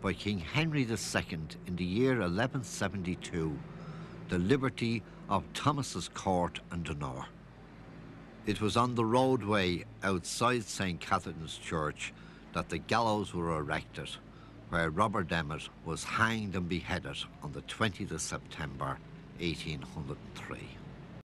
by King Henry II in the year 1172, the liberty of Thomas's Court and Donore. It was on the roadway outside St. Catherine's Church that the gallows were erected, where Robert Emmet was hanged and beheaded on the 20th of September 1803.